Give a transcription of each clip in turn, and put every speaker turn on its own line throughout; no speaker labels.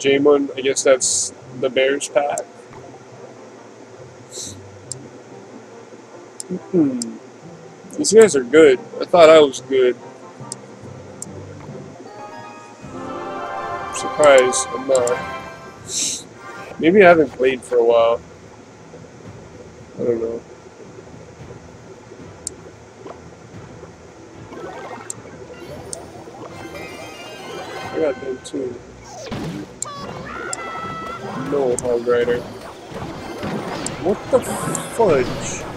Jamon, I guess that's the Bears pack. Hmm. These guys are good. I thought I was good. I'm surprised I'm not. Maybe I haven't played for a while. I don't know. I got them too. No hog rider. What the fudge?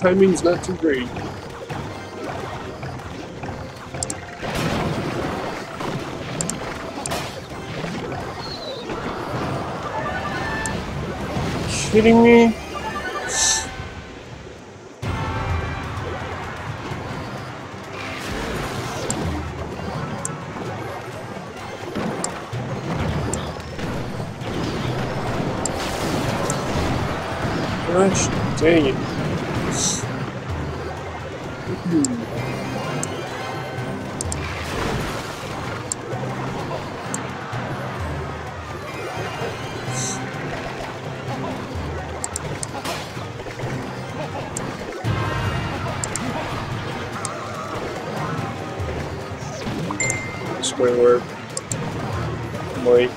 Timing's not too great. Kidding me? Might work. Might.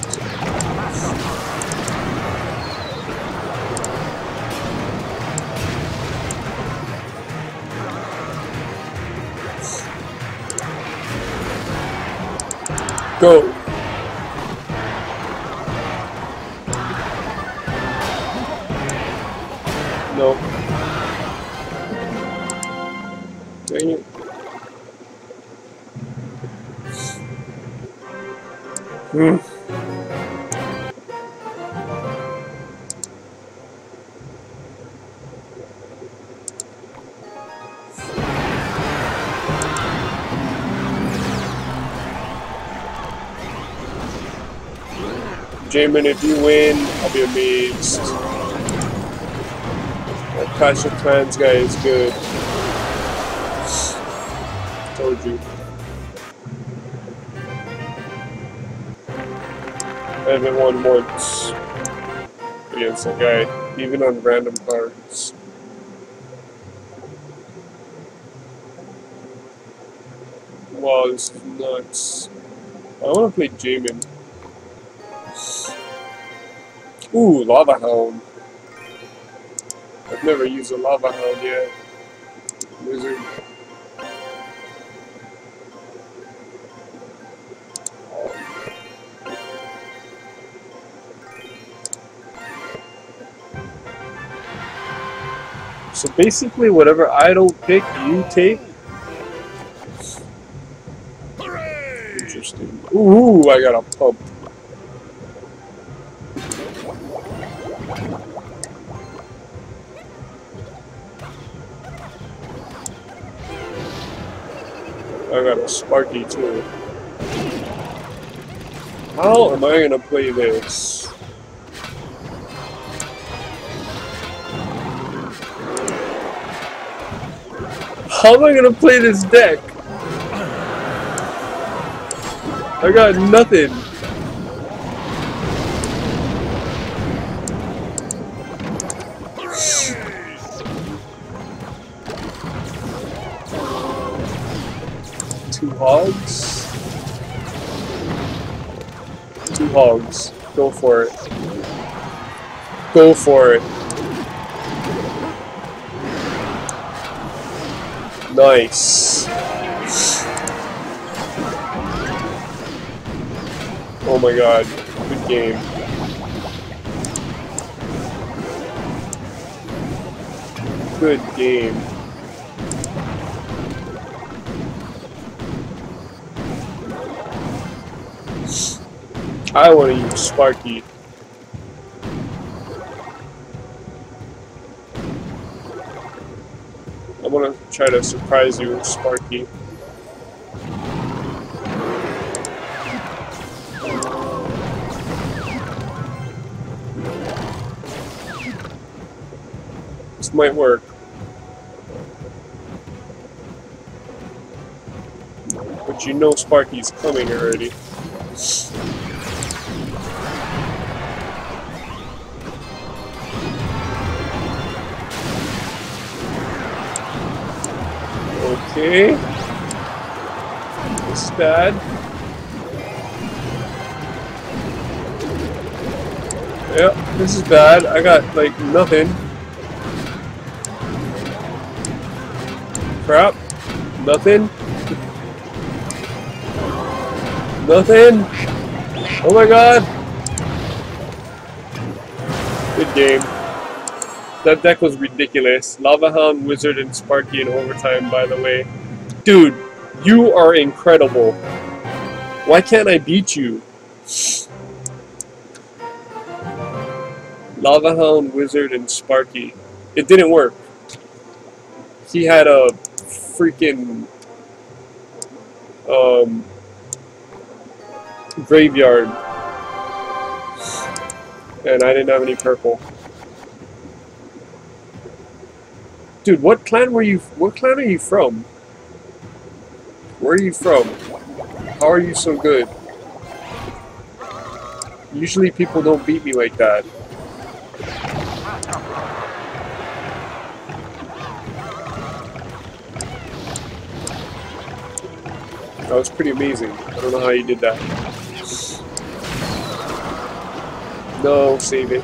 Go. Jamin, if you win, I'll be amazed. That Clash of Clans guy is good. Told you. I haven't won once against that guy, even on random cards. Wow, this is nuts. I want to play Jamin. Ooh, Lava Hound. I've never used a Lava Hound yet. Wizard. So basically, whatever I don't pick, you take. Interesting. Ooh, I got a pump. Sparky too. How am I gonna play this? How am I gonna play this deck? I got nothing. Two hogs. Two hogs. Go for it. Go for it. Nice. Oh my god. Good game. Good game. I want to use Sparky. I want to try to surprise you with Sparky. This might work. But you know Sparky's coming already. Okay. This is bad. Yep, this is bad. I got, like, nothing. Crap. Nothing. Nothing. Oh my god. Good game. That deck was ridiculous. Lava Hound, Wizard, and Sparky in overtime, by the way. Dude, you are incredible. Why can't I beat you? Lava Hound, Wizard, and Sparky. It didn't work. He had a freaking um, graveyard. And I didn't have any purple. Dude, what clan were you? What clan are you from? Where are you from? How are you so good? Usually people don't beat me like that. That was pretty amazing. I don't know how you did that. No, save it.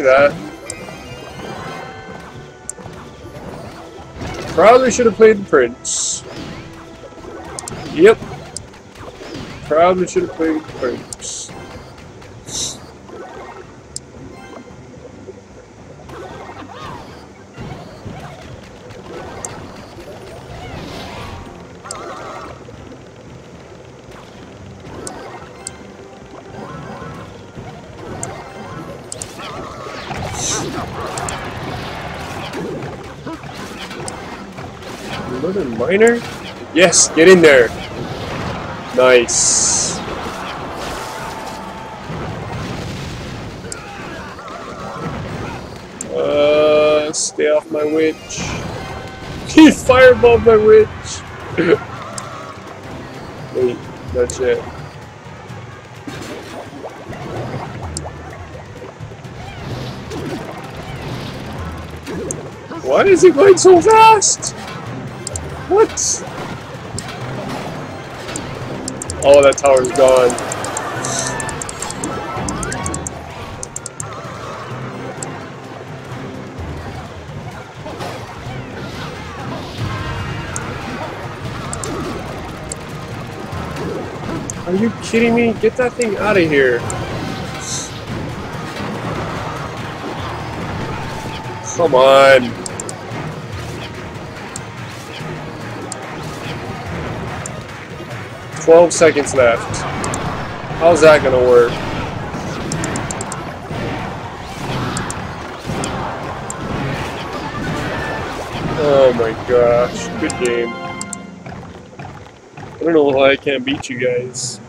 That. Probably should have played the Prince. Yep. Probably should have played the Prince. Yes, get in there. Nice. Uh, stay off my witch. He fireballed my witch. Wait, that's it. Why is he going so fast? What? Oh, that tower's gone. Are you kidding me? Get that thing out of here. Come on. 12 seconds left. How's that gonna work? Oh my gosh, good game. I don't know why I can't beat you guys.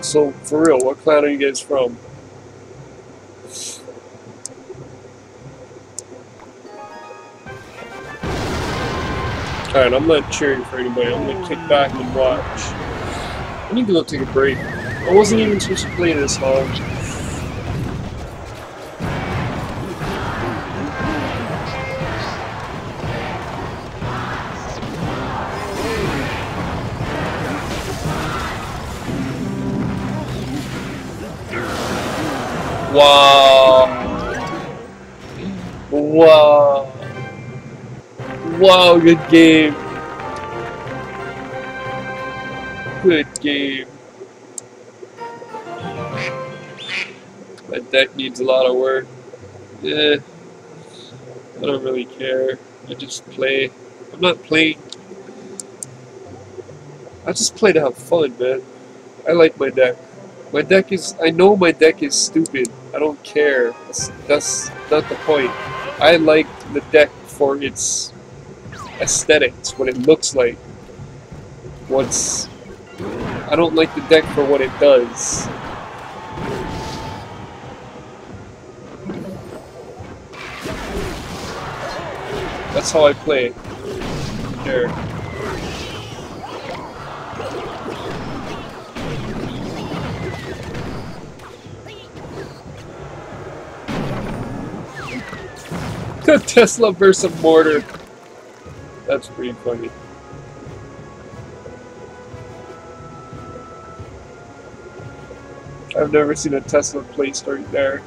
So, for real, what clan are you guys from? Alright, I'm not cheering for anybody. I'm gonna kick back and watch. I need to go take a break. I wasn't even supposed to play this long. Wow, good game. Good game. My deck needs a lot of work. Yeah. I don't really care. I just play. I'm not playing. I just play to have fun, man. I like my deck. My deck is, I know my deck is stupid. I don't care. That's, that's not the point. I like the deck for its aesthetics, what it looks like. What's, I don't like the deck for what it does. That's how I play. it. There. Tesla versus Mortar. That's pretty funny. I've never seen a Tesla place right there.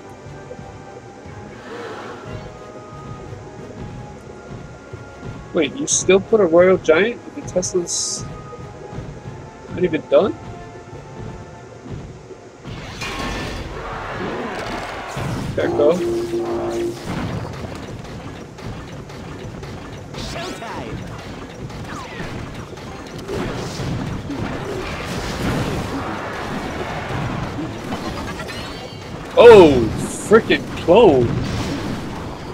Wait, you still put a Royal Giant? The Tesla's not even done? There go. Oh, freaking clone.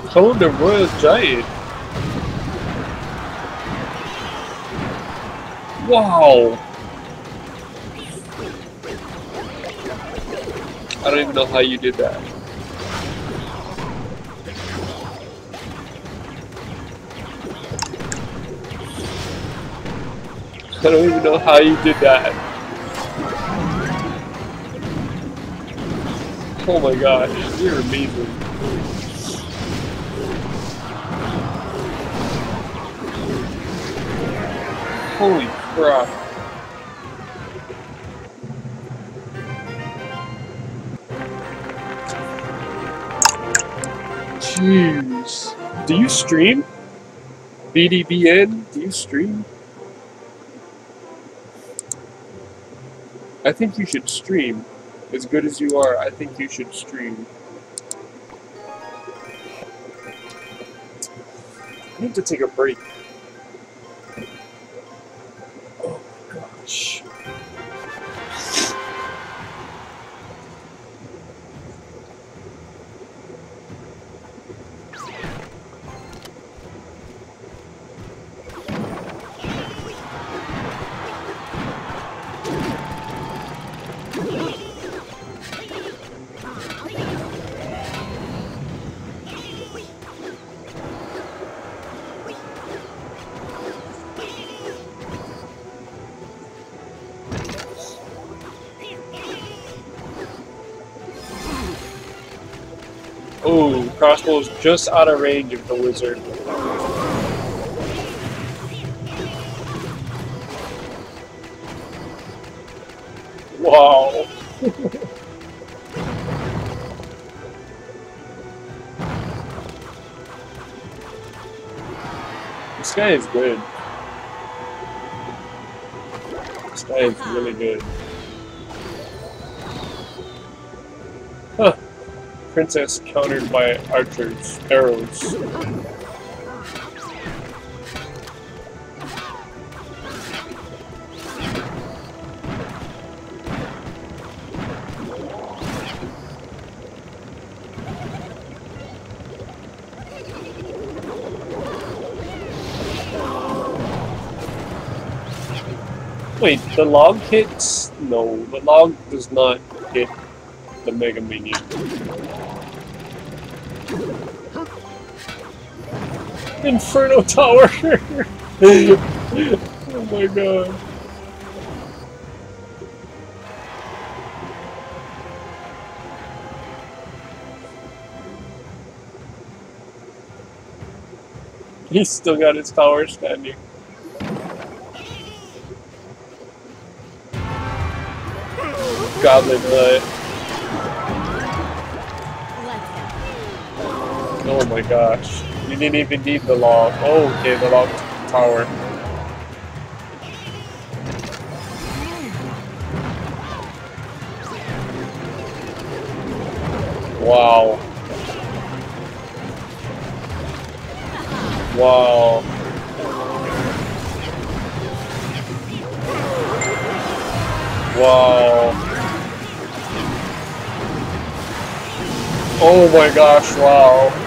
Clone the Royal Giant. Wow. I don't even know how you did that. I don't even know how you did that. Oh my gosh, you're amazing. Holy crap. Jeez. Do you stream? BDBN? Do you stream? I think you should stream as good as you are, I think you should stream. I need to take a break. Ooh, crossbow's just out of range of the wizard. Wow. this guy is good. This guy is really good. princess countered by archers' arrows. Wait, the log hits? No, the log does not hit the Mega Minion. Inferno Tower! oh my god. He's still got his tower standing. Goblin Hut. Oh my gosh. You didn't even need the log. Oh, okay, the log tower. Wow. Wow. Wow. Oh my gosh, wow.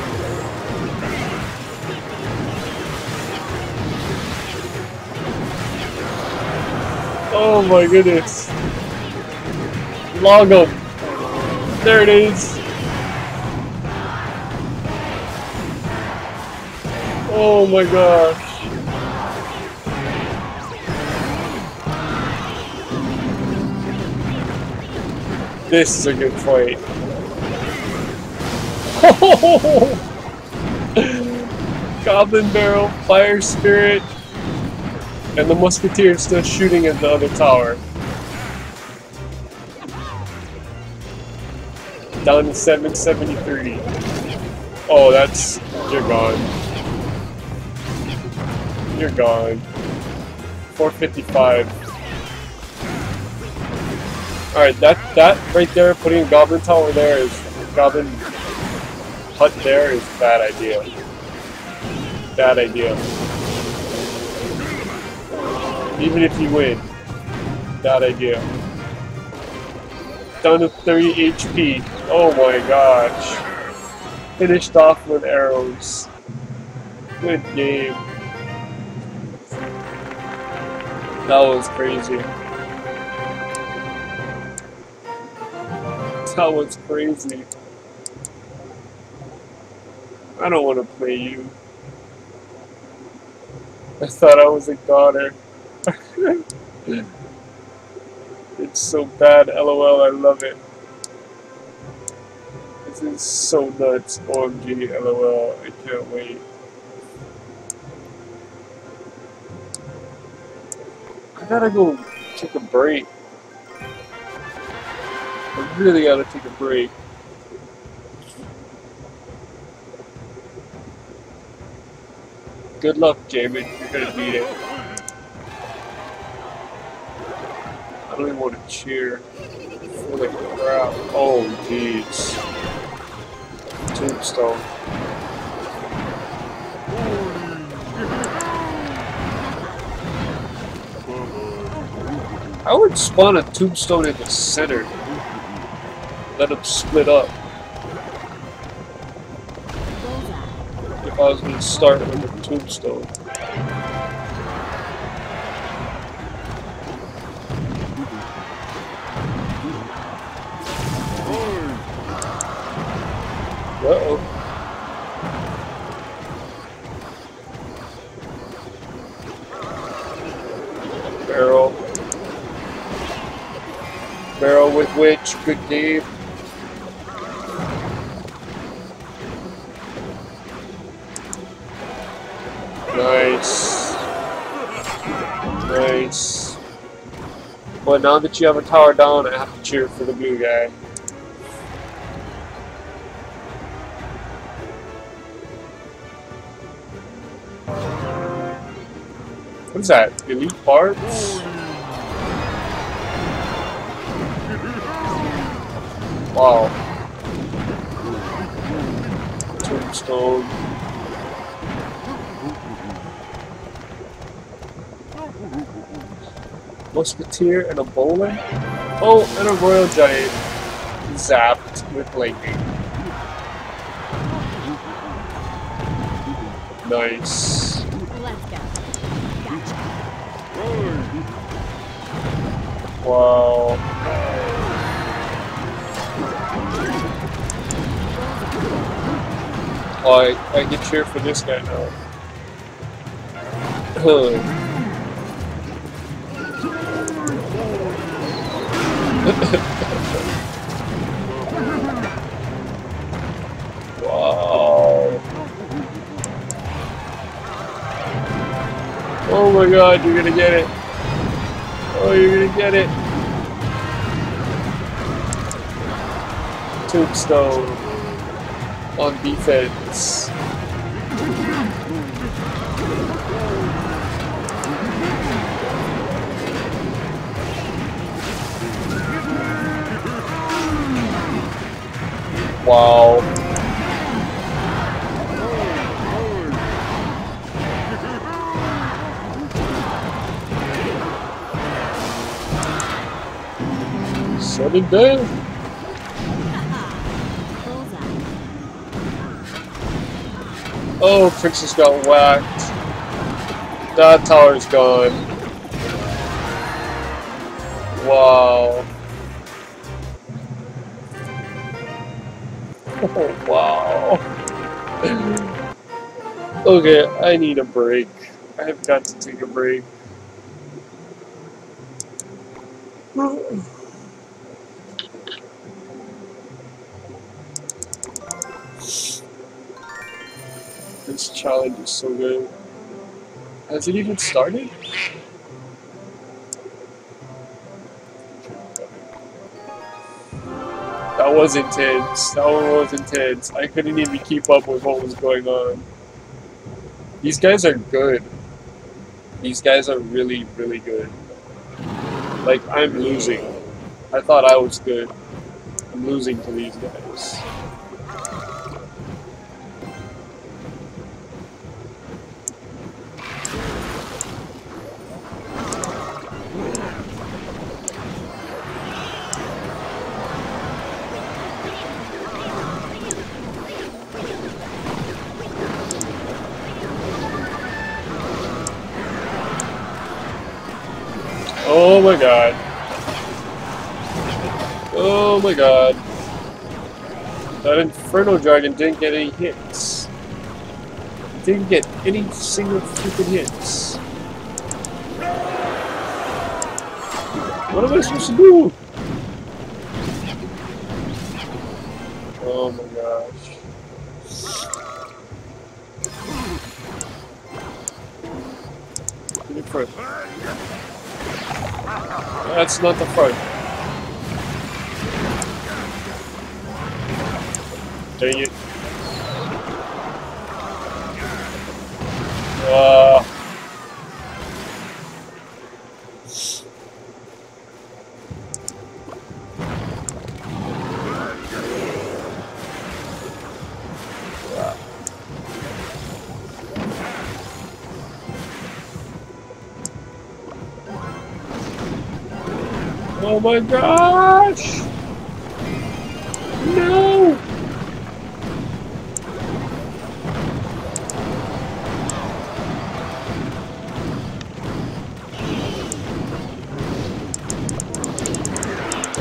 My goodness. Log 'em. There it is. Oh my gosh. This is a good fight. Goblin Barrel, Fire Spirit, and the Musketeer is still shooting at the other tower. Down to 773. Oh, that's... you're gone. You're gone. 455. Alright, that, that right there, putting a Goblin Tower there is... Goblin Hut there is bad idea. Bad idea. Even if you win. Bad idea. Down to 30 HP. Oh my gosh. Finished off with arrows. Good game. That was crazy. That was crazy. I don't want to play you. I thought I was a daughter. It's so bad, lol, I love it. This is so nuts, OMG, lol, I can't wait. I gotta go take a break. I really gotta take a break. Good luck, Jamin. You're gonna beat it. I want to cheer for the crowd. Oh, jeez. Tombstone. I would spawn a tombstone in the center. Let them split up. If I was going to start with a tombstone. With good game. Nice. Nice. But now that you have a tower down, I have to cheer for the blue guy. What is that? Elite parts? Wow. Tombstone. Musketeer and a bowler? Oh, and a royal giant zapped with lightning. Nice. Wow. Oh, I, I can cheer for this guy now. wow. Oh my god, you're gonna get it. Oh, you're gonna get it. Tombstone on defense. Wow. Sudden death. Oh, Princess got whacked. That tower's gone. Wow. Oh, wow. okay, I need a break. I have got to take a break. Challenge is so good. Has it even started? That was intense. That one was intense. I couldn't even keep up with what was going on. These guys are good. These guys are really, really good. Like, I'm losing. I thought I was good. I'm losing to these guys. My god. That Inferno Dragon didn't get any hits. Didn't get any single freaking hits. What am I supposed to do? Oh my gosh. That's not the front. Oh my gosh! No!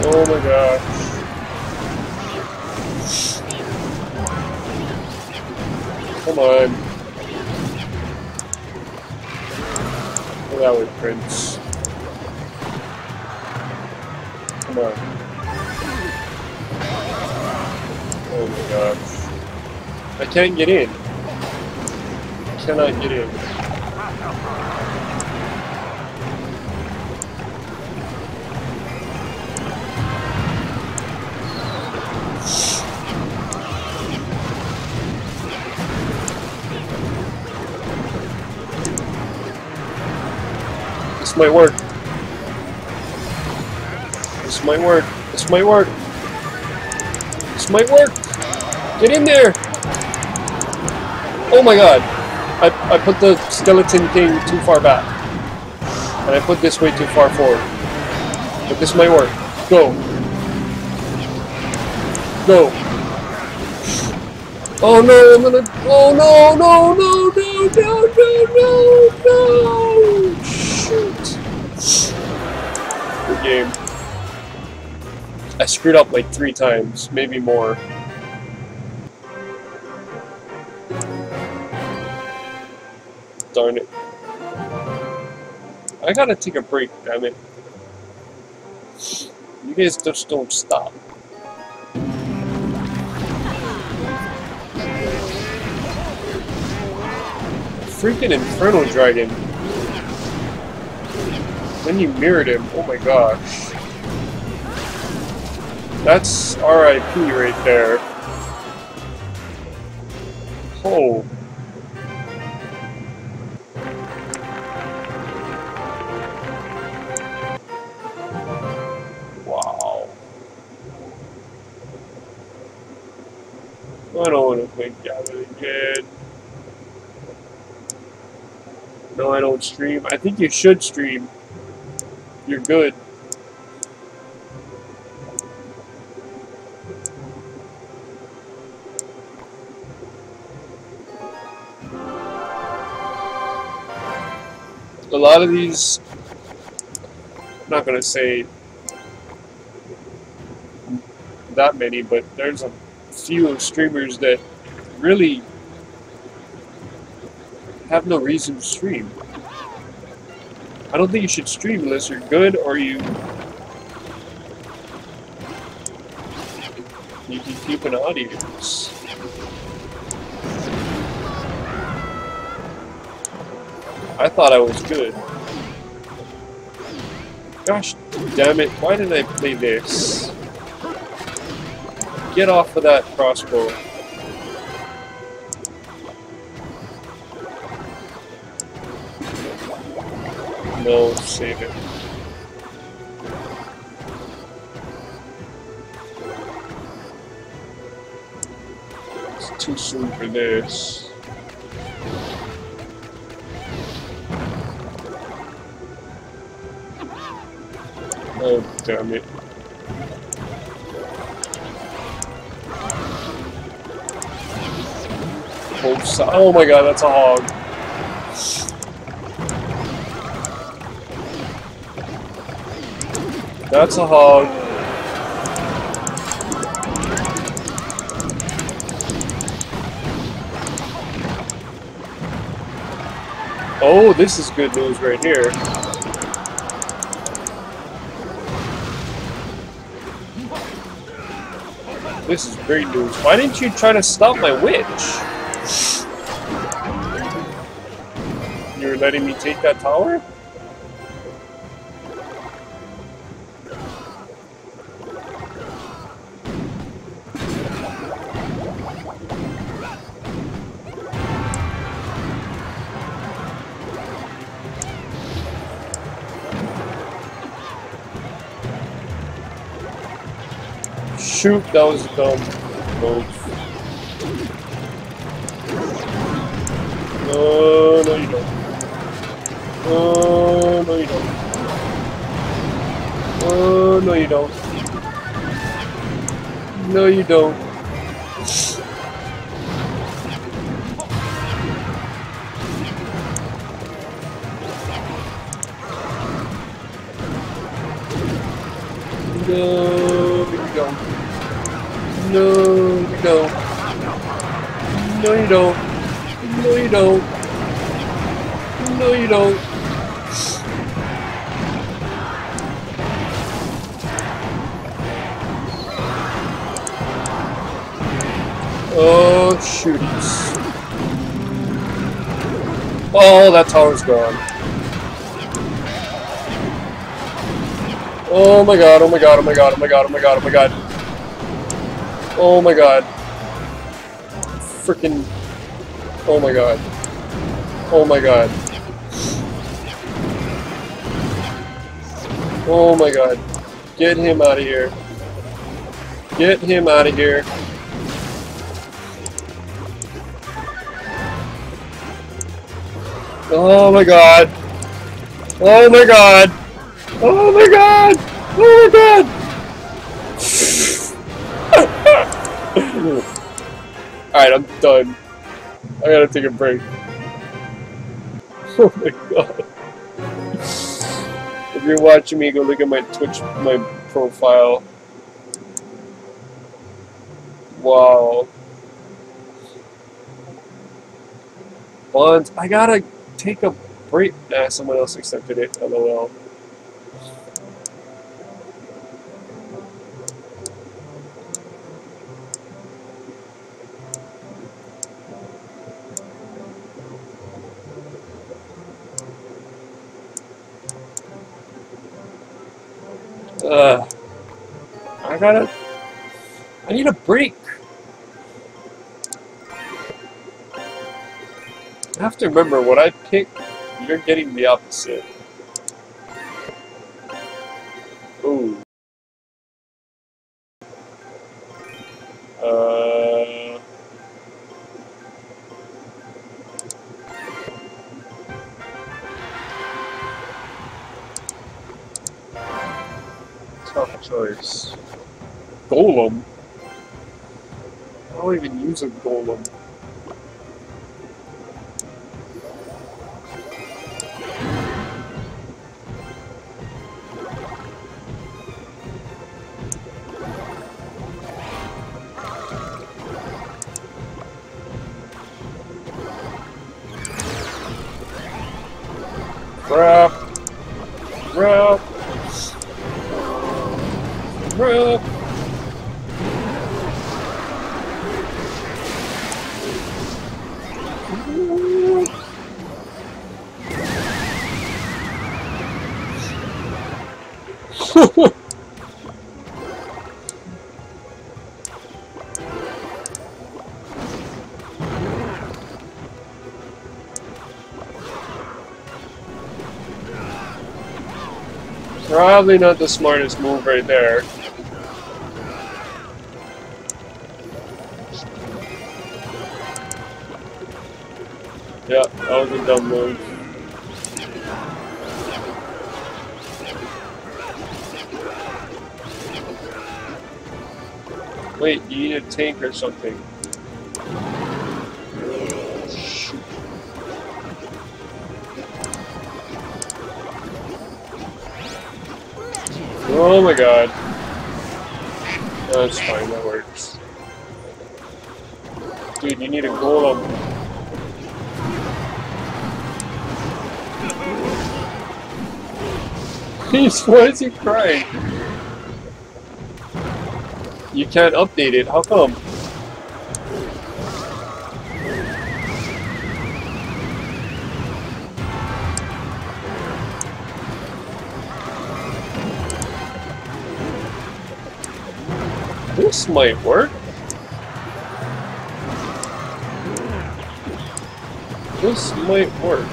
Oh my gosh. Come on. Go that way, Prince. On. Oh my god. I can't get in. I cannot get in. This might work. Might work. This might work. This might work. Get in there. Oh my god. I, I put the skeleton thing too far back. And I put this way too far forward. But this might work. Go. Go. Oh no, I'm gonna. Oh no, no, no, no, no, no, no, no! I screwed up like three times, maybe more. Darn it. I gotta take a break, damn it. You guys just don't stop. Freaking Inferno Dragon. Then you mirrored him. Oh my gosh. That's RIP right there. Oh. Wow. I don't want to think Gavin again. No, I don't stream. I think you should stream. You're good. Lot of these, I'm not going to say that many, but there's a few streamers that really have no reason to stream. I don't think you should stream unless you're good or you you can keep an audience. I thought I was good. Gosh damn it, why did I play this? Get off of that crossbow. No, save it. It's too soon for this. Oh, damn it. Oh my god, that's a hog. That's a hog. Oh, this is good news right here. This is great news. Why didn't you try to stop my witch? You were letting me take that tower? That was dumb move. No, no you don't. Oh, no you don't. Oh, no you don't. No you don't. Don't. No, you don't. No, you don't. Oh, shooties. Oh, that tower's gone. Oh my god, oh my god, oh my god, oh my god, oh my god, oh my god. Oh my god. Freaking. Oh my god. Oh my god. Oh my god. Get him out of here. Get him out of here. Oh my god. Oh my god. Oh my god. Oh my god. Alright, I'm done. I gotta take a break. Oh my god. If you're watching me, go look at my Twitch, my profile. Wow. Bons, I gotta take a break. Nah, someone else accepted it, lol. Uh, I gotta. I need a break. I have to remember what I pick, you're getting the opposite. Ooh. Uh. Choice. Golem? I don't even use a golem. Crap. Crap. Probably not the smartest move right there. Yeah, that was a dumb move. Tank or something. Oh my god. That's fine, that works. Dude, you need a golem. He's, why is he crying? You can't update it, how come? This might work. This might work.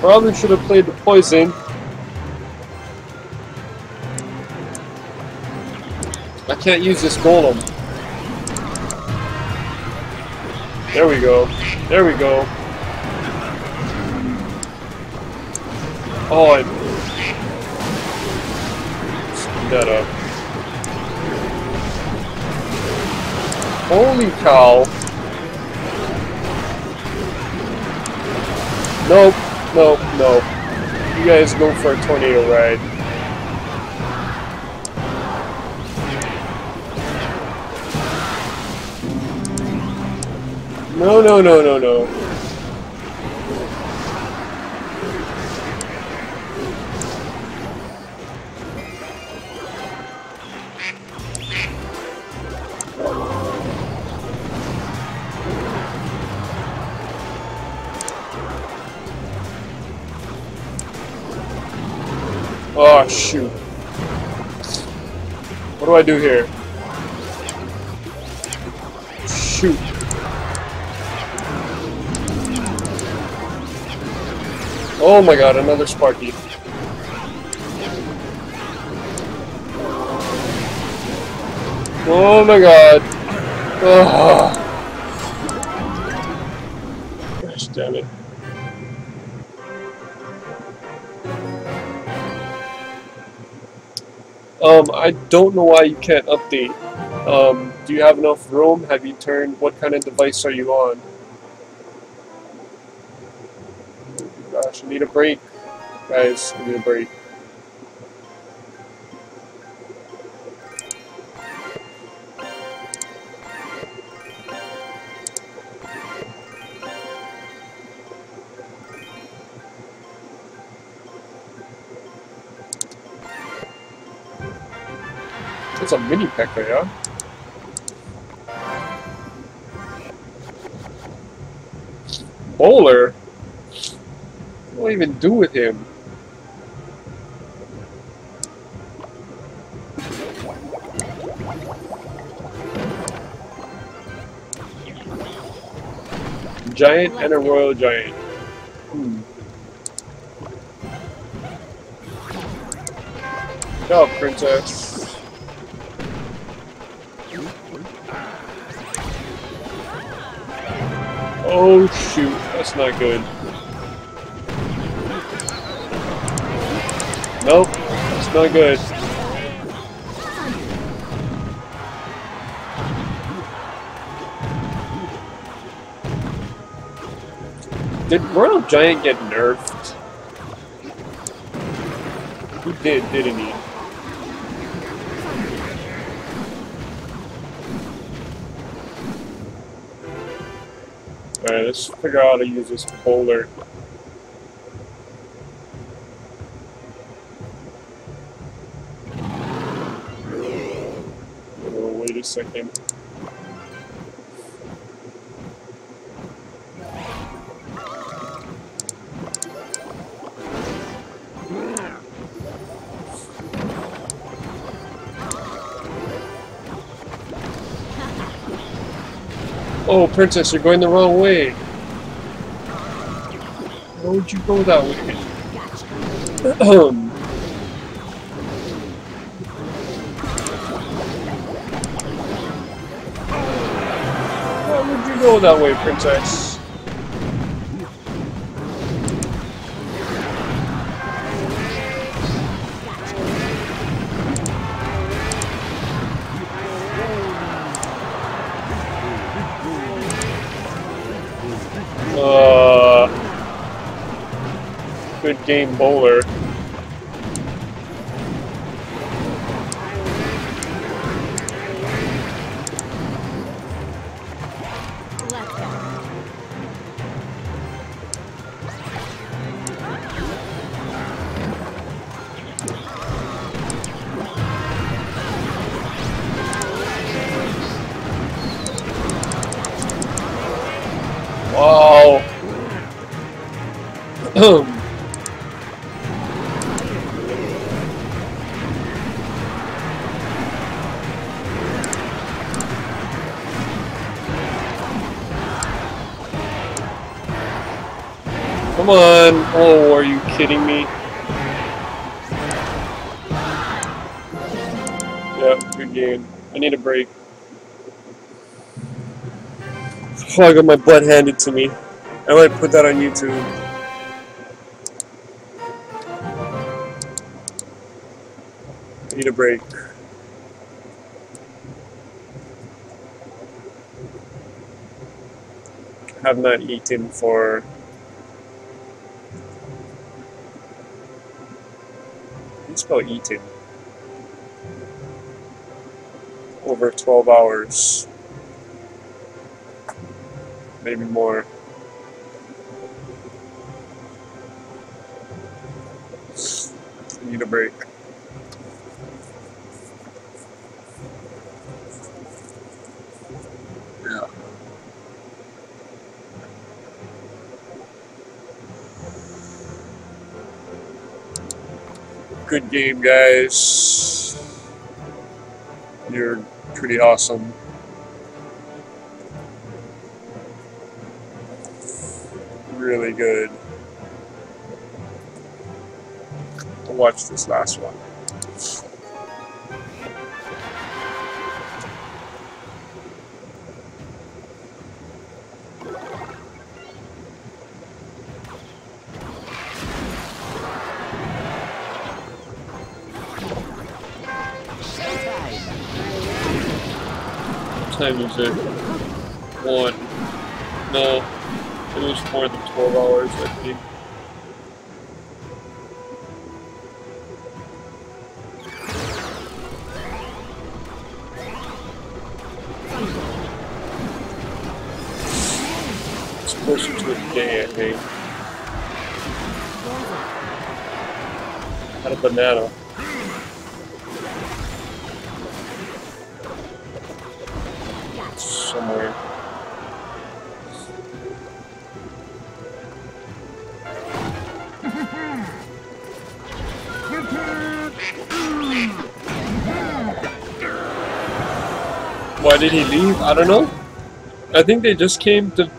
Probably should have played the poison. Can't use this golem. There we go. There we go. Oh, I that up. Holy cow. Nope, nope, nope. You guys go for a tornado ride. No, no, no, no, no. Oh, shoot. What do I do here? Oh my god, another Sparky. Oh my god. Oh. Gosh damn it. Um, I don't know why you can't update. Um, do you have enough room? Have you turned, what kind of device are you on? such. I need a break, guys. I need a break. It's a Mini P.E.K.K.A, yeah? Bowler? I even do with him? Giant and a royal giant. Hmm. Good princess. Oh shoot, that's not good. Nope, it's not good. Did Royal Giant get nerfed? He did, didn't he? Alright, let's figure out how to use this bowler. Oh, wait a second. Oh, princess, you're going the wrong way. Why would you go that way? go that way, princess? Uh, good game bowler. Kidding me? Yeah, good game. I need a break. Oh, I got my butt handed to me. I might put that on YouTube. I need a break. I have not eaten for Spell eaten? Over 12 hours. Maybe more. Game, guys. You're pretty awesome. Really good. I'll watch this last one. One. No. It was more than 12 hours, I think. It's closer to a day, I think. Had a banana. Did he leave? I don't know. I think they just came to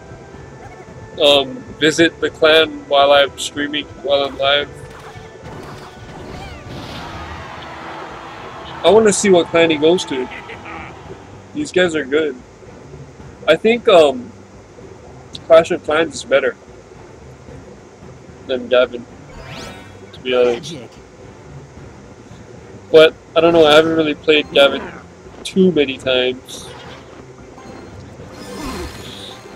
um, visit the clan while I'm streaming, while I'm live. I want to see what clan he goes to. These guys are good. I think um, Clash of Clans is better than Gavin, to be honest. But I don't know. I haven't really played Gavin too many times.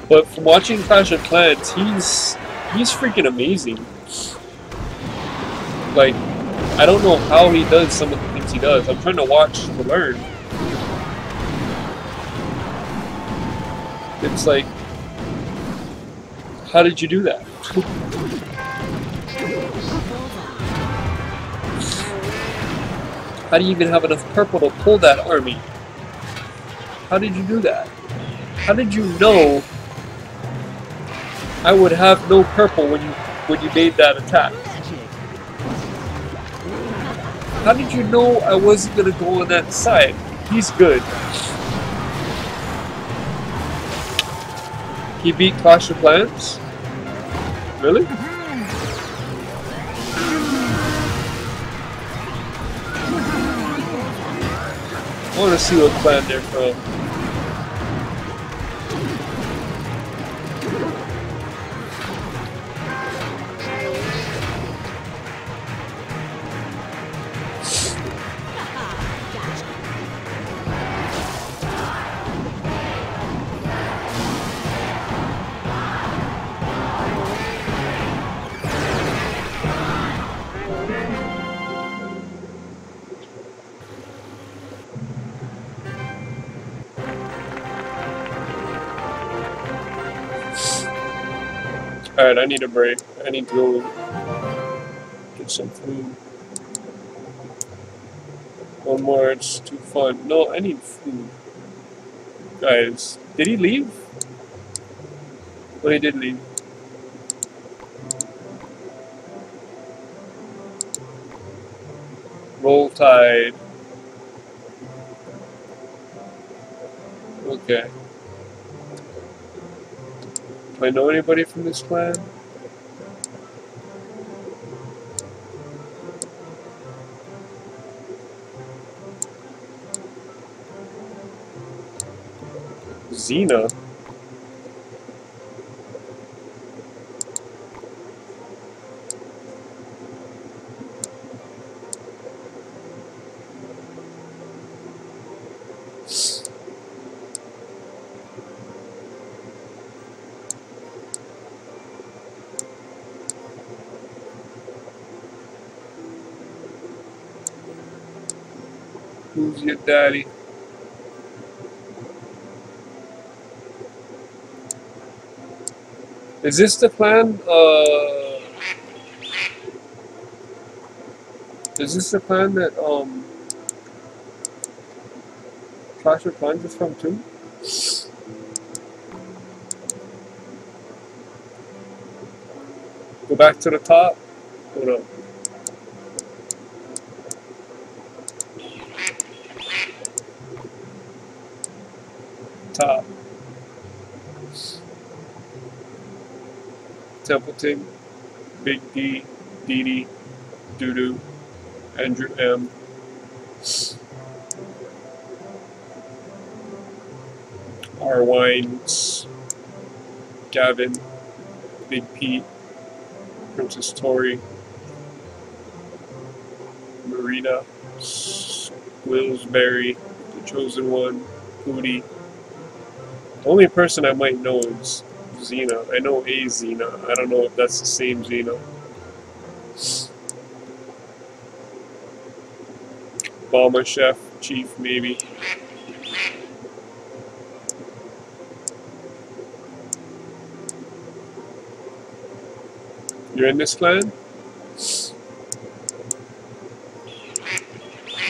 But from watching Clash of Clans, he's he's freaking amazing. Like, I don't know how he does some of the things he does. I'm trying to watch to learn. It's like, how did you do that? How do you even have enough purple to pull that army? How did you do that? How did you know I would have no purple when you when you made that attack? How did you know I wasn't gonna go on that side? He's good. He beat Clash of Clans? Really? I wanna see what clan they're from. Alright, I need a break. I need to go get some food. One more, it's too fun. No, I need food. Guys, did he leave? Oh, he did leave. Roll Tide. Okay. Do I know anybody from this clan? Xena? Daddy? Is this the plan? Uh, is this the plan that um Clash of Clans is from too? Go back to the top. Hold up. Top. Templeton, Big D, Dee Dee, Doodoo, Andrew M. R. Wines, Gavin, Big Pete, Princess Tori, Marina, Willsbury, The Chosen One, Pootie. The only person I might know is Xena. I know a Xena. I don't know if that's the same Xena. Bomber Chef, Chief, maybe. You're in this clan?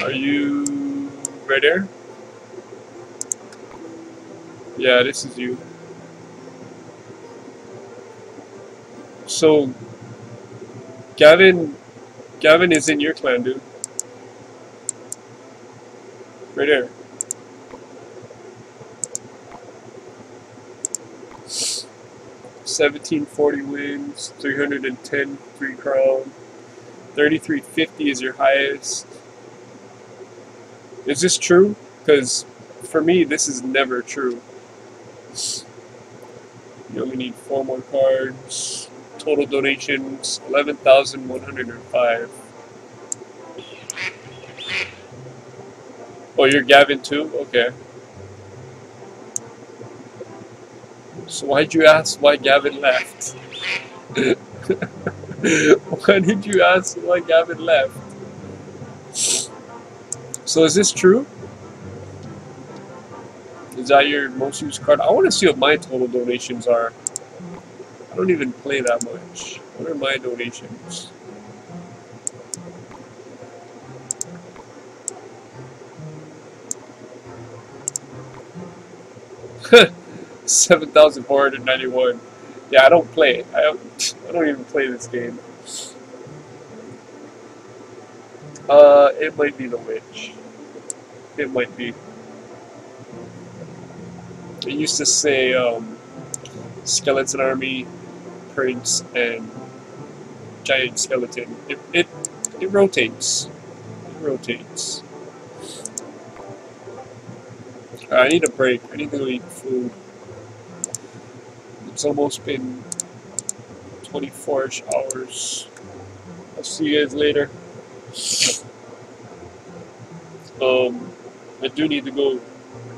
Are you right there? Yeah, this is you. So, Gavin, Gavin is in your clan, dude. Right there. Seventeen forty wins, three hundred and ten three crown, thirty three fifty is your highest. Is this true? Because for me, this is never true. You only need four more cards. Total donations eleven thousand one hundred and five. Oh, you're Gavin too? Okay. So why'd you ask why Gavin left? why did you ask why Gavin left? So is this true? Is that your most used card? I want to see what my total donations are. I don't even play that much. What are my donations? Seven thousand four hundred ninety-one. Yeah, I don't play it. I don't. I don't even play this game. Uh, it might be the witch. It might be. It used to say um, skeleton army, prince, and giant skeleton. It it it rotates. It rotates. Uh, I need a break. I need to eat food. It's almost been 24-ish hours. I'll see you guys later. Um, I do need to go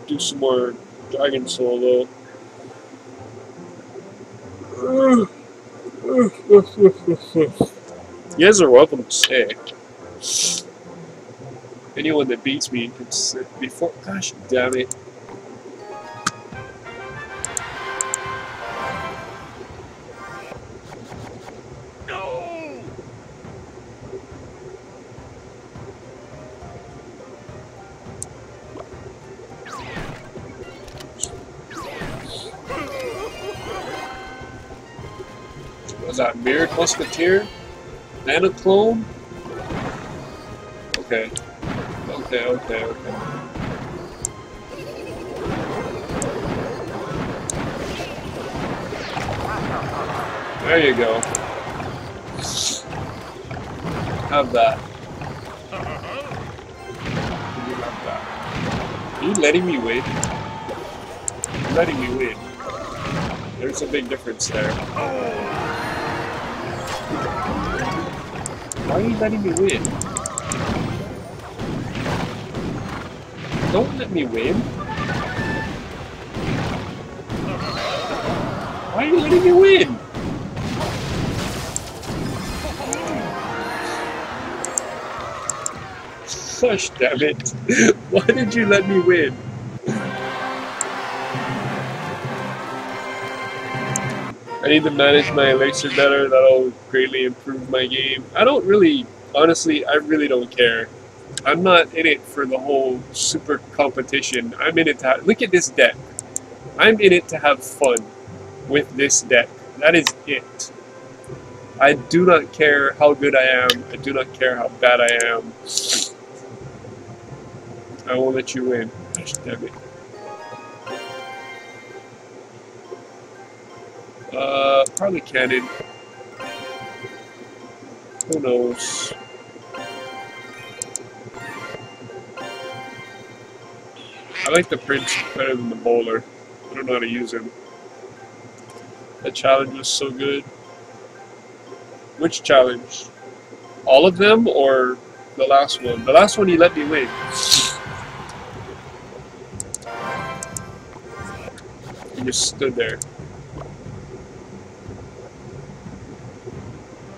do some more Dragon Soul though. You guys are welcome to stay. Anyone that beats me can sit before. Gosh damn it. Musketeer? Nanoclone? Okay. Okay, okay, okay. There you go. Have that. You have that. Are you letting me win? You're letting me win. There's a big difference there. Why are you letting me win? Don't let me win. Why are you letting me win? Gosh damn it. Why did you let me win? I need to manage my elixir better. That'll greatly improve my game. I don't really, honestly, I really don't care. I'm not in it for the whole super competition. I'm in it to look at this deck. I'm in it to have fun with this deck. That is it. I do not care how good I am. I do not care how bad I am. I won't let you win. Gosh damn it. Uh, probably cannon. Who knows? I like the Prince better than the Bowler. I don't know how to use him. That challenge was so good. Which challenge? All of them or the last one? The last one you let me win. You just stood there. Uh, shoot. It's gonna work.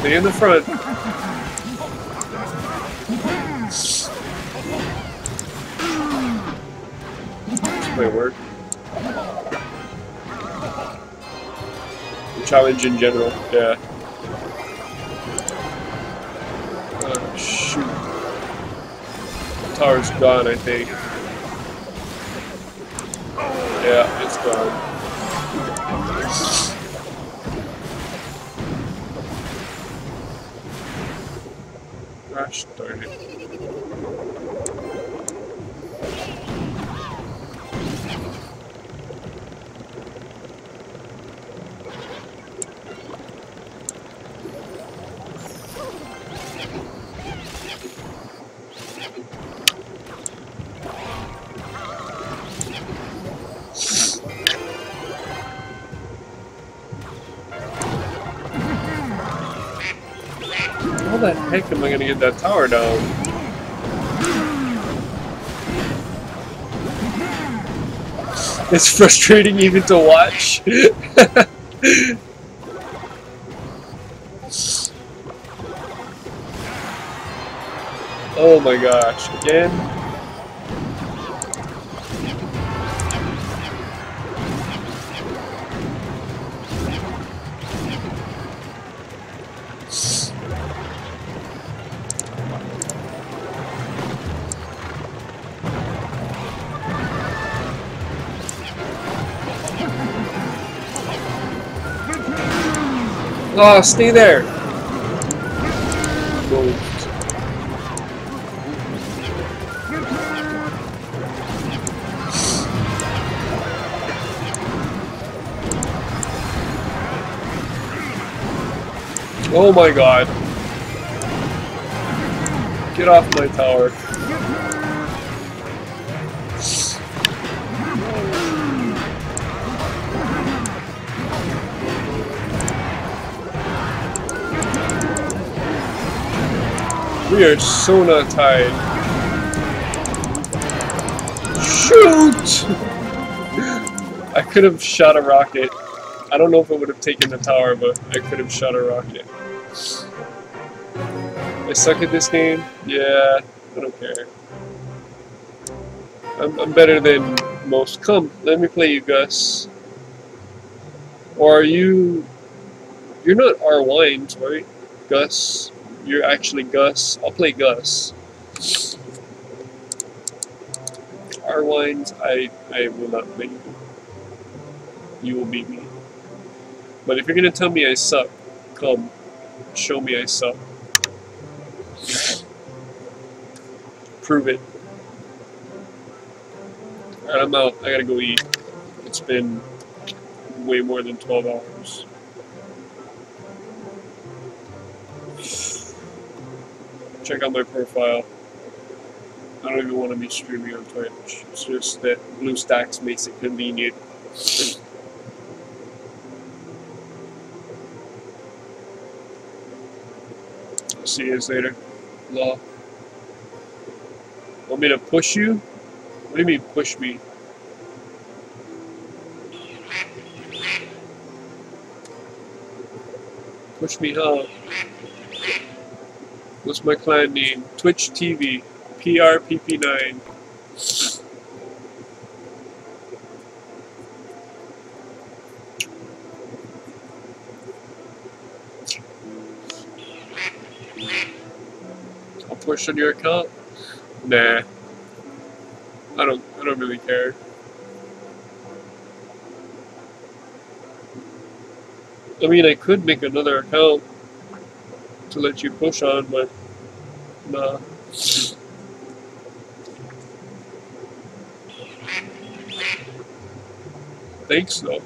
Stay in the front. This work. The challenge in general, yeah. Oh, shoot. The tower's gone, I think. Yeah, it's gone. That tower down? It's frustrating even to watch. oh my gosh, again? Oh, stay there. Oh my god. Get off my tower. We are so not tied. Shoot! I could have shot a rocket. I don't know if it would have taken the tower, but I could have shot a rocket. I suck at this game? Yeah, I don't care. I'm, I'm better than most. Come, let me play you, Gus. Or are you... You're not R. Wines, right? Gus? You're actually Gus. I'll play Gus. R. Wines, I, I will not play you. You will beat me. But if you're gonna tell me I suck, come. Show me I suck. Prove it. Alright, I'm out. I gotta go eat. It's been way more than 12 hours. Check out my profile. I don't even want to be streaming on Twitch. It's just that BlueStacks makes it convenient. See you guys later. Law. Want me to push you? What do you mean push me? Push me how? What's my clan name? Twitch TV. PRPP9. I'll push on your account? Nah. I don't I don't really care. I mean I could make another account to let you push on, but nah. Thanks though.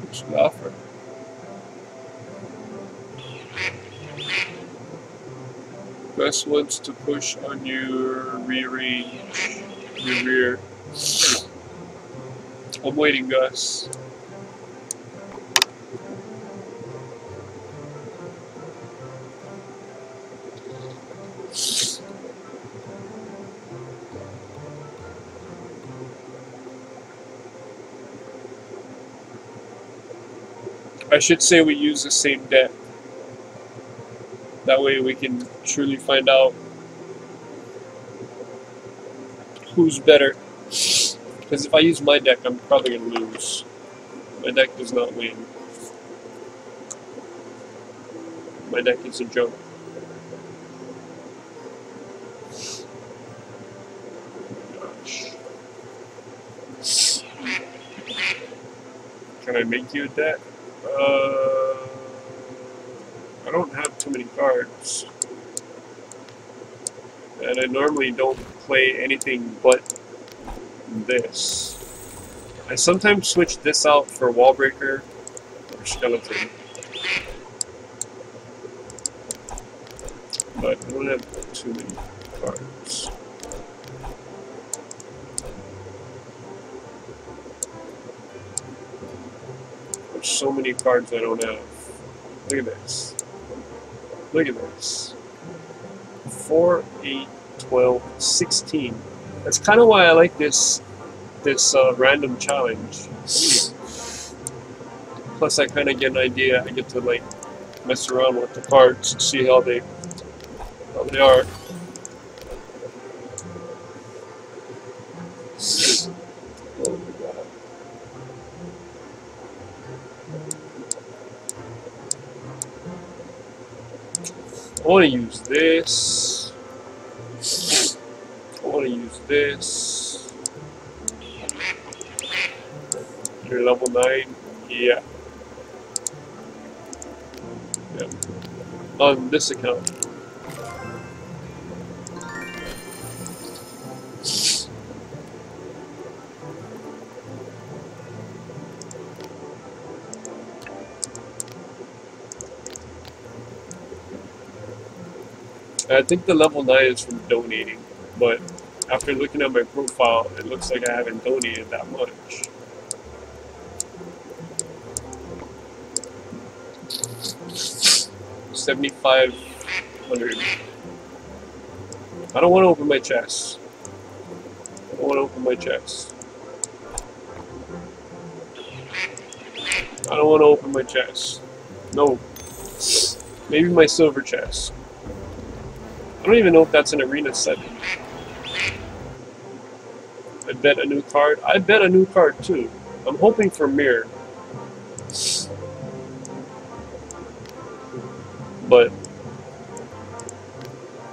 What's the offer? Gus wants to push on your rear range, your rear. I'm waiting, Gus. I should say we use the same deck. That way we can truly find out who's better. Because if I use my deck, I'm probably going to lose. My deck does not win. My deck is a joke. Gosh. Can I make you a deck? Uh, I don't have too many cards. And I normally don't play anything but this. I sometimes switch this out for Wallbreaker or Skeleton. But I don't have too many cards. So many cards I don't have. Look at this. Look at this. 4, 8, 12, 16. That's kind of why I like this this uh, random challenge. Plus, I kind of get an idea. I get to like mess around with the cards, see how they how they are. Oh my god. I want to use this. I want to use this. You're level 9? Yeah. Yeah. On this account. I think the level 9 is from donating, but after looking at my profile, it looks like I haven't donated that much. Seventy-five hundred. I don't want to open my chest. I don't want to open my chest. I don't want to open my chest. No. Maybe my silver chest. I don't even know if that's an Arena setting. I bet a new card. I bet a new card too. I'm hoping for Mirror. But,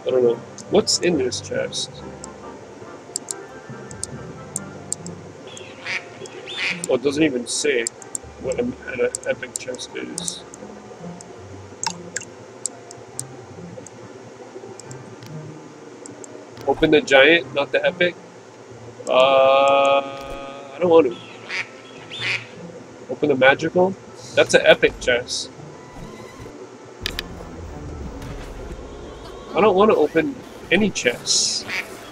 I don't know. What's in this chest? Well, it doesn't even say what an, epic chest is. Open the giant, not the epic. Uh, I don't want to. Open the magical. That's an epic chest. I don't want to open any chests.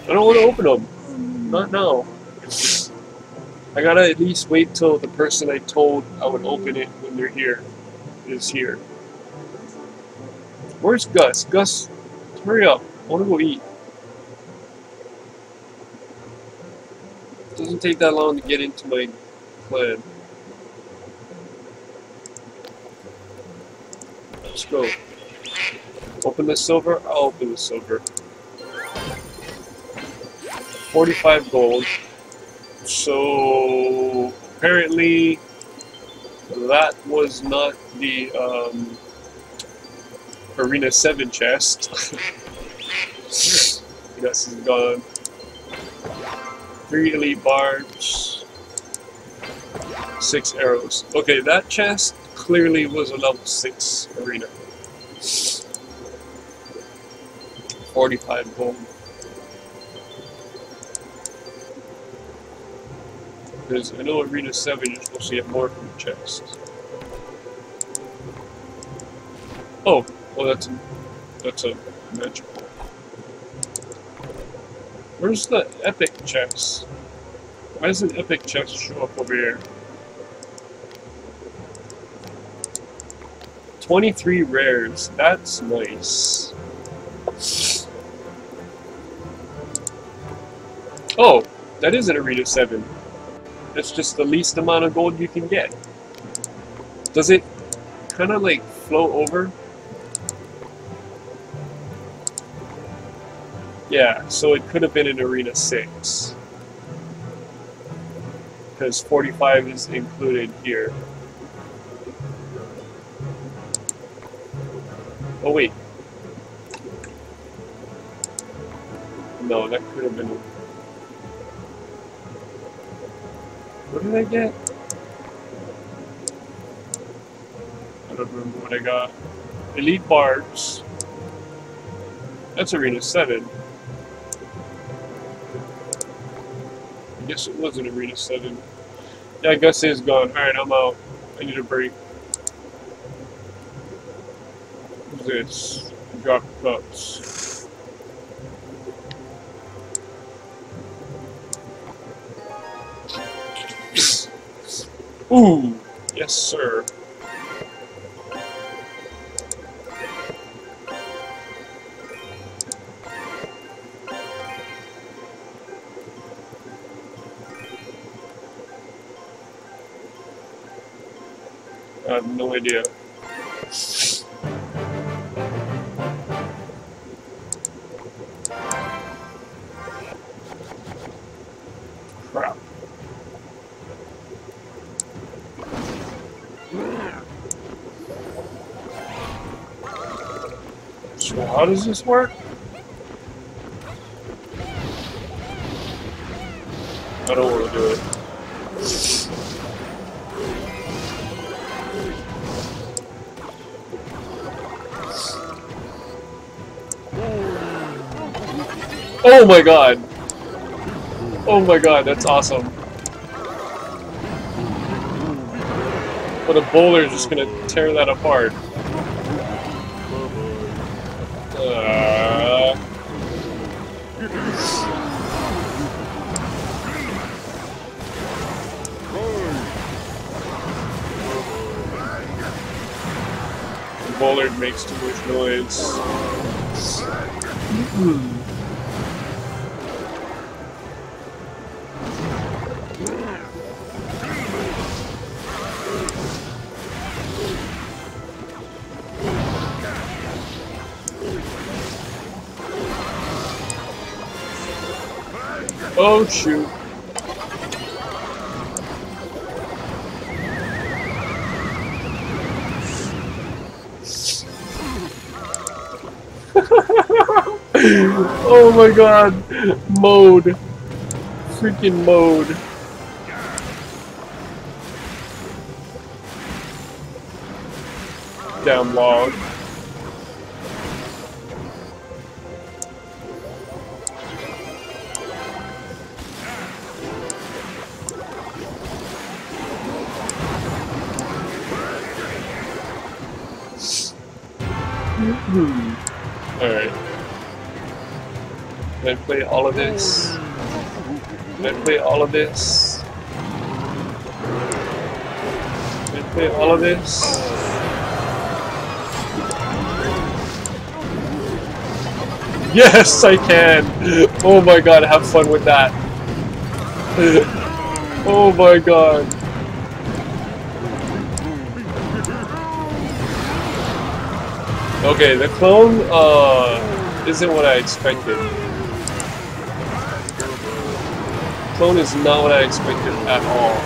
I don't want to open them. Not now. I gotta at least wait till the person I told I would open it when they're here is here. Where's Gus? Gus, hurry up. I wanna go eat. Doesn't take that long to get into my clan. Let's go. Open the silver? I'll open the silver. 45 gold. So apparently that was not the um, Arena 7 chest. Yes, is gone. Three elite barbs. Six arrows. Okay, that chest clearly was a level 6 arena. 45 gold. Because I know Arena 7 you're supposed to get more from the chest. Oh, well that's a, that's a magical. Where's the epic chest? Why does an epic chest show up over here? 23 rares, that's nice. Oh, that is an Arena 7. That's just the least amount of gold you can get. Does it kind of like flow over? Yeah, so it could have been in Arena 6. Because 45 is included here. Oh, wait. No, that could have been. What did I get? I don't remember what I got. Elite Barbs. That's Arena 7. Guess it was an Arena 7. Yeah, I guess it's gone. Alright, I'm out. I need a break. This? Drop cups. Ooh! Yes, sir. I idea. Crap. So how does this work? Oh my god! Oh my god, that's awesome. But a bowler is just gonna tear that apart. Uh, the bowler makes too much noise. Oh shoot. oh my god. Mode. Freaking mode. Damn log. Mm-hmm. Alright. Can I play all of this? Can I play all of this? Can I play all of this? Yes, I can! Oh my god, have fun with that. oh my god. Okay, the clone uh, isn't what I expected. Clone is not what I expected at all.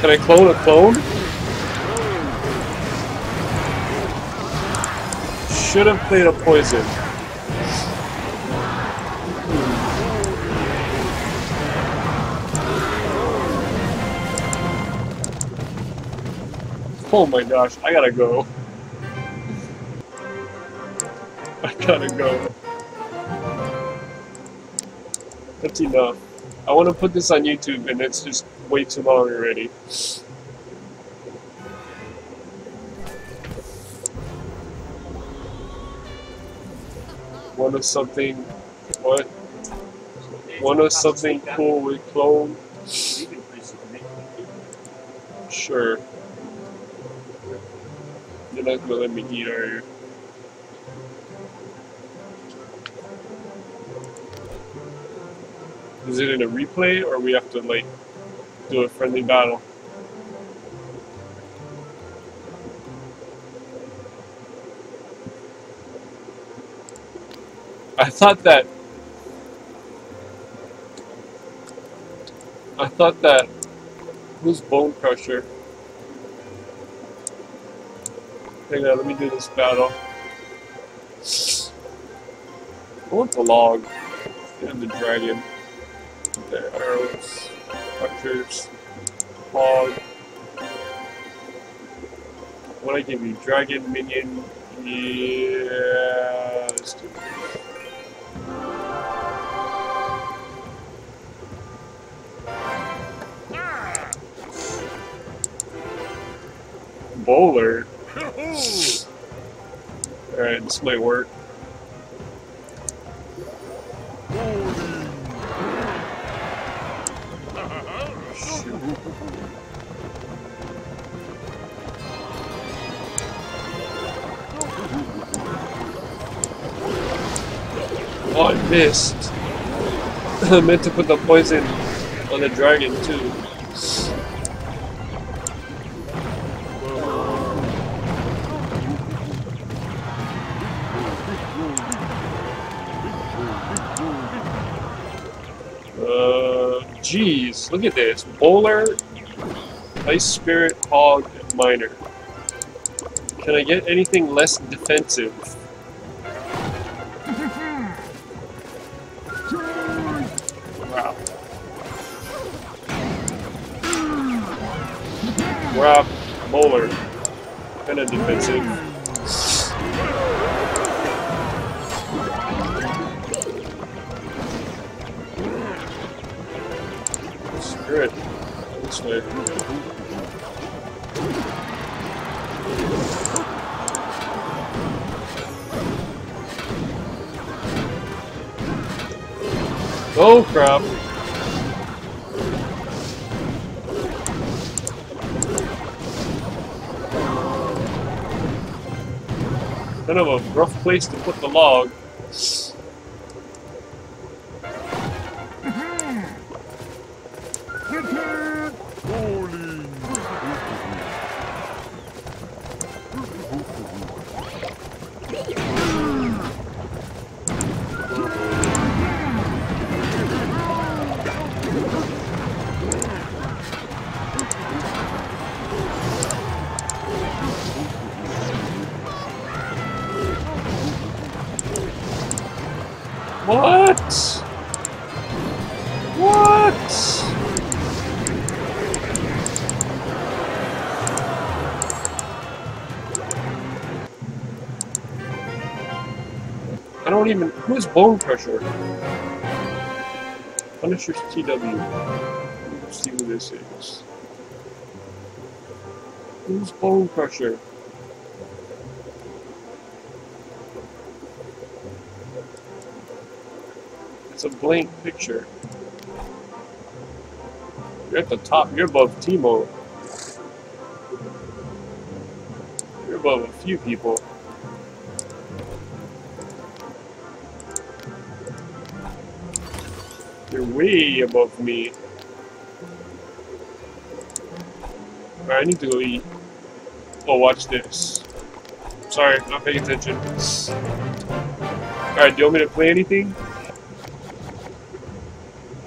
Can I clone a clone? Should have played a poison. Oh my gosh, I gotta go. I gotta go. That's enough. I want to put this on YouTube and it's just way too long already. Want something? What? Want something cool with clone? Sure not gonna let me eat, are you? Is it in a replay, or we have to, like, do a friendly battle? I thought that... I thought that... Who's Bone Crusher? On, let me do this battle. I want the log and the dragon. The arrows, archers, log. What I give you? Dragon, minion, yeah. Let's do this. Bowler. Alright, this might work. Oh, I missed. I meant to put the poison on the dragon too. Look at this. Bowler, Ice Spirit, Hog, Miner. Can I get anything less defensive? Place to put the log. Bone Crusher? Punisher's TW. Let's see who this is. Who's Bone Crusher? It's a blank picture. You're at the top. You're above Timo. You're above a few people. Way above me. I need to go eat. Oh, watch this. Sorry, not paying attention. Alright, do you want me to play anything?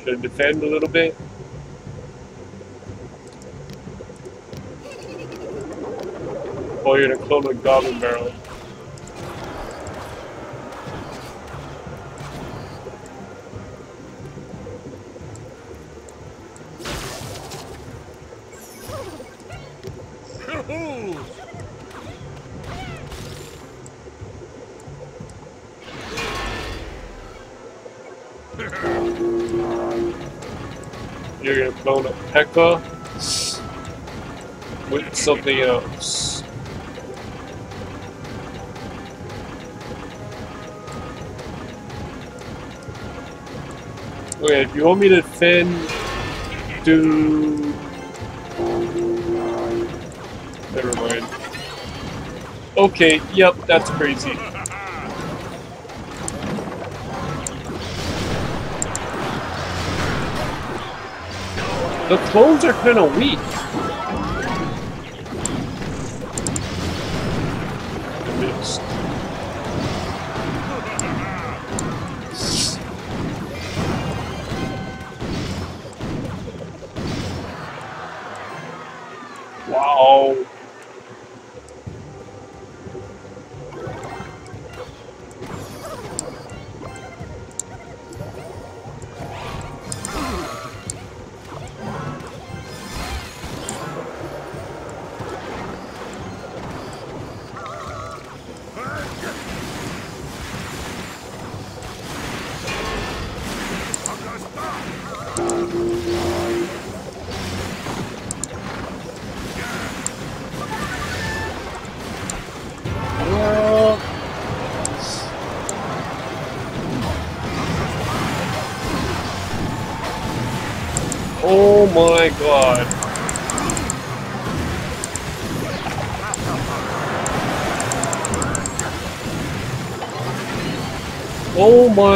Should I defend a little bit? Oh, you're gonna clone a goblin barrel. Clone a P.E.K.K.A with something else. Okay, if you want me to defend, do. Never mind. Okay, yep, that's crazy. The clones are kind of weak.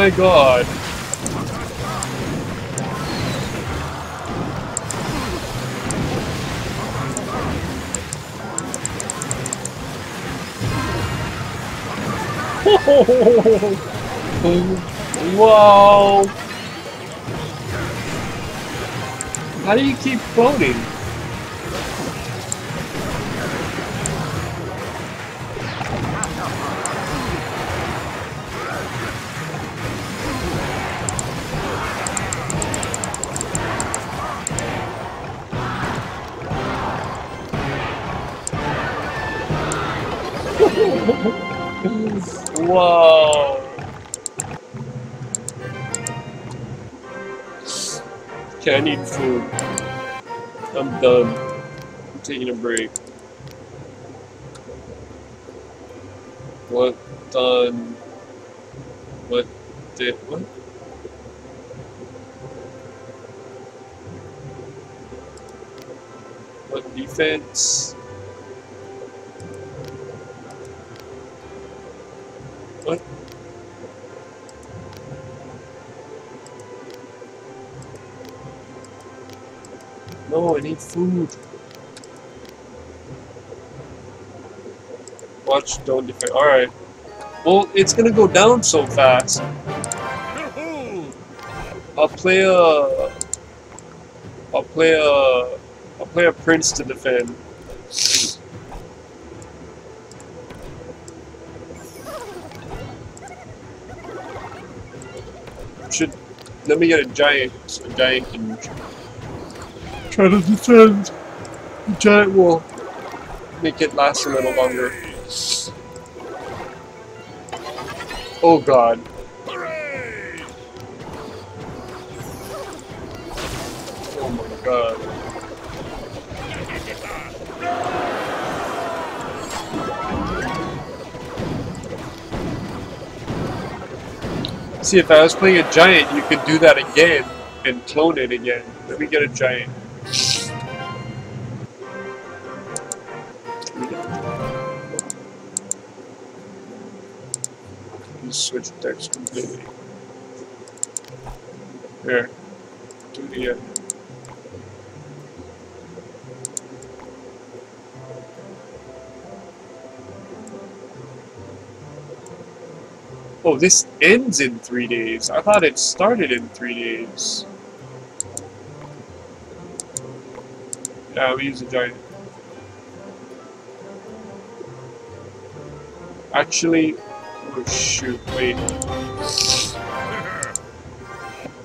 My god. Whoa! How do you keep floating? I need food. I'm done. I'm taking a break. What done? What did what? What defense? Food. Watch, don't defend. Alright. Well, it's gonna go down so fast. I'll play a. I'll play a. I'll play a prince to defend. Should let me get a giant. A giant try to defend. The giant will make it last a little longer. Oh god. Oh my god. See, if I was playing a giant, you could do that again and clone it again. Let me get a giant. Switch text completely. Here. to the end. Oh, this ends in three days. I thought it started in three days. Yeah, we use a giant. Actually, oh shoot, wait.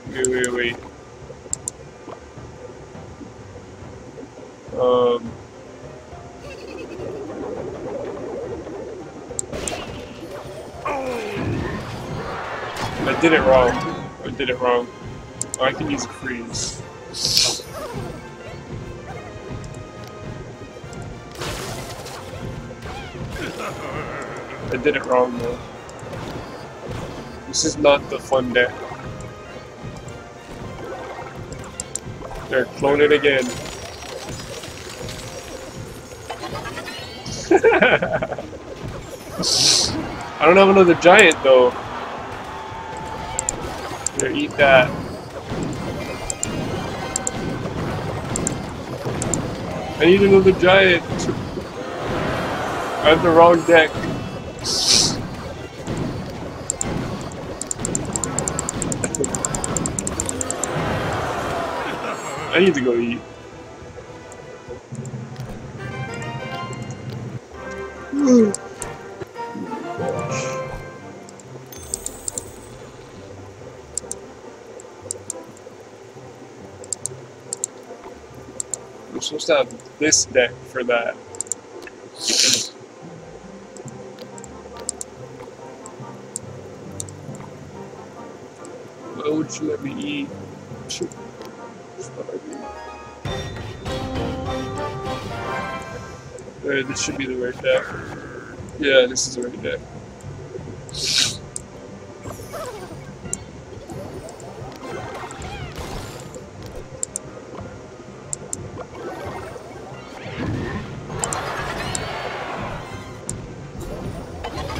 Wait, wait, wait. Um. I did it wrong. I did it wrong. Oh, I can use a freeze. I did it wrong though. This is not the fun deck. They're cloning again. I don't have another giant though. Here, eat that. I need another giant. I have the wrong deck. I need to go eat. We're supposed to have this deck for that. Why would you let me eat? Alright, this should be the right deck. Yeah, this is the right deck.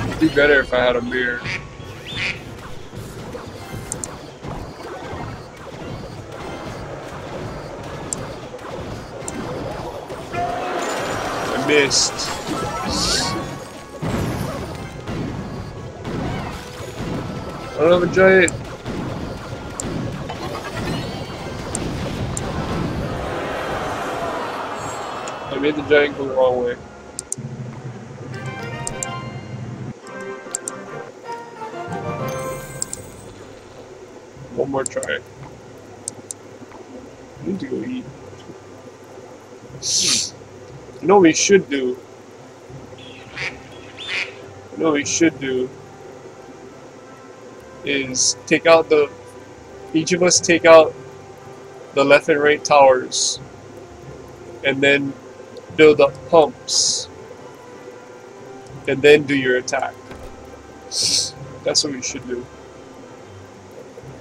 It'd be better if I had a mirror. Don't giant. I made the giant go the wrong way. One more try. I need to go eat. You know what we should do? You know what we should do? Is take out the... Each of us take out the left and right towers. And then build up pumps. And then do your attack. That's what we should do.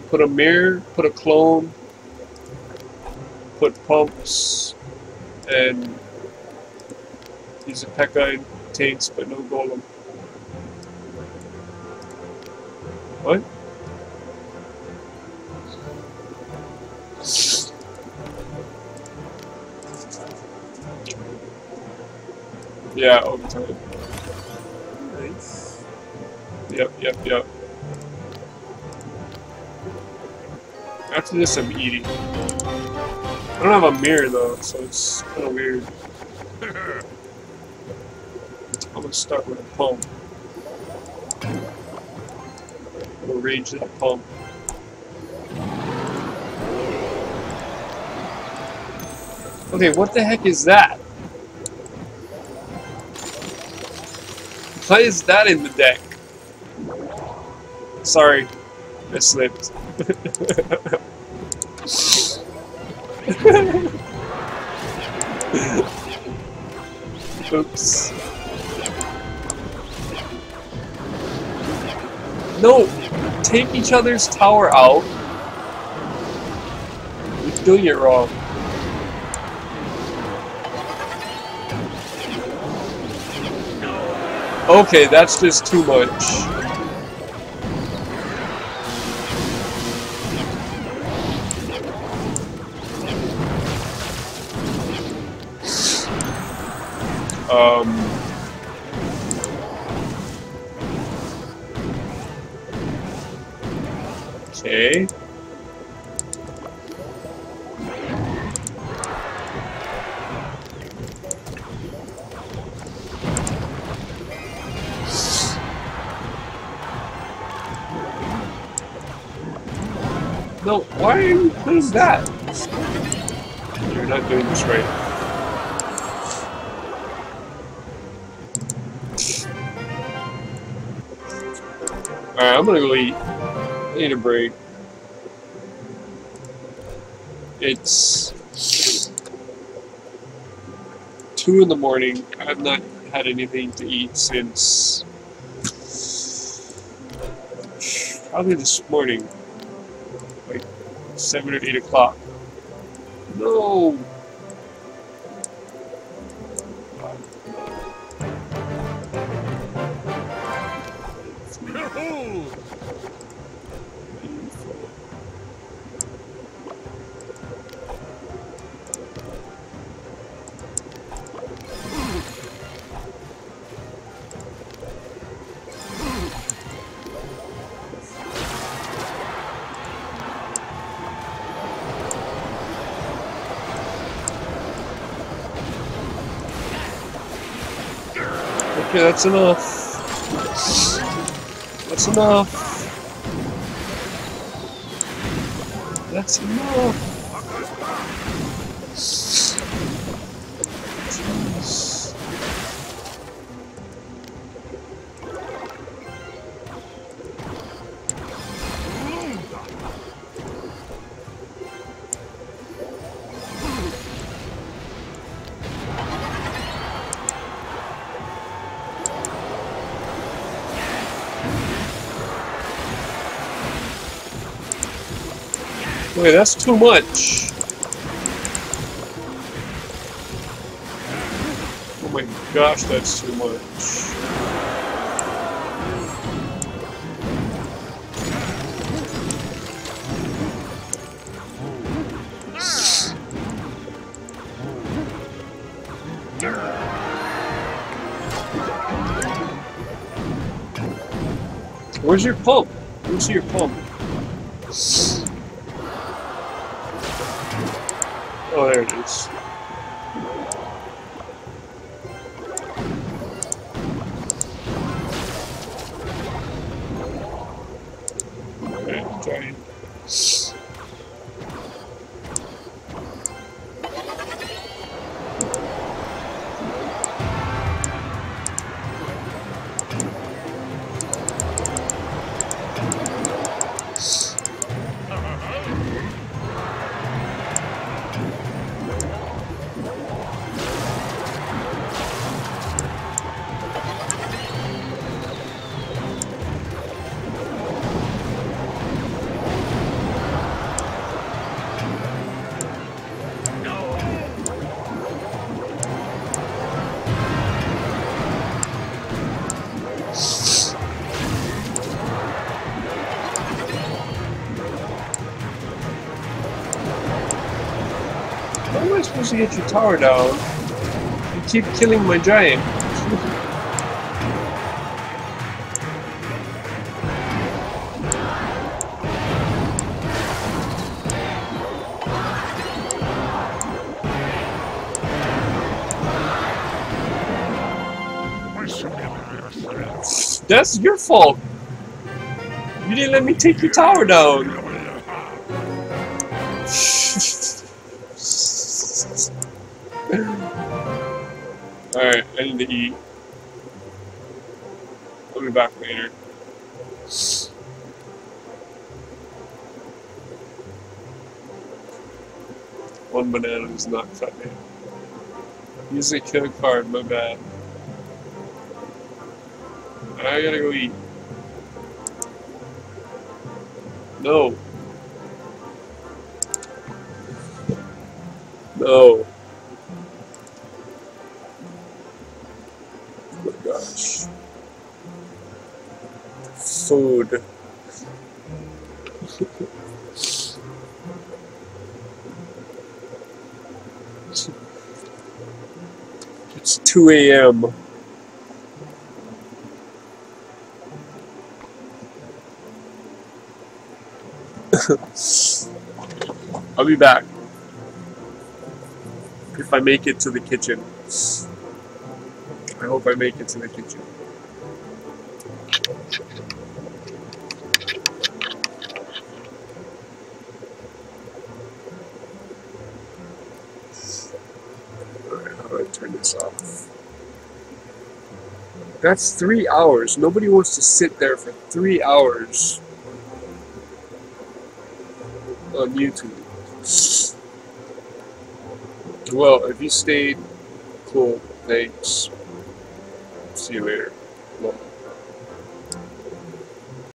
Put a mirror, put a clone, put pumps, and use a P.E.K.K.A. and tanks, but no golem. What? Yeah, overtime.
Nice.
Yep, yep, yep. After this, I'm eating. I don't have a mirror though, so it's kind of weird. I'm gonna start with a pump. Gonna that pump. Okay, what the heck is that? Why is that in the deck? Sorry, I slipped. Oops. No! Take each other's tower out. You're doing it wrong. Okay, that's just too much. Alright, I'm gonna go eat. I need a break. It's two in the morning. I've not had anything to eat since probably this morning, like seven or eight o'clock. No. Okay, that's enough. That's enough. That's enough. Wait, that's too much. Oh my gosh, that's too much. Where's your pump? Where's your pump? Get your tower down? You keep killing my giant. That's your fault. You didn't let me take your tower down. One banana is not it. Use a kill card, my bad. I gotta go eat. No. No. Oh my gosh. Food. it's 2 a.m. I'll be back. If I make it to the kitchen. I hope I make it to the kitchen. Turn this off? That's three hours. Nobody wants to sit there for three hours on YouTube. Well, if you stayed, cool. Thanks. See you later. Love.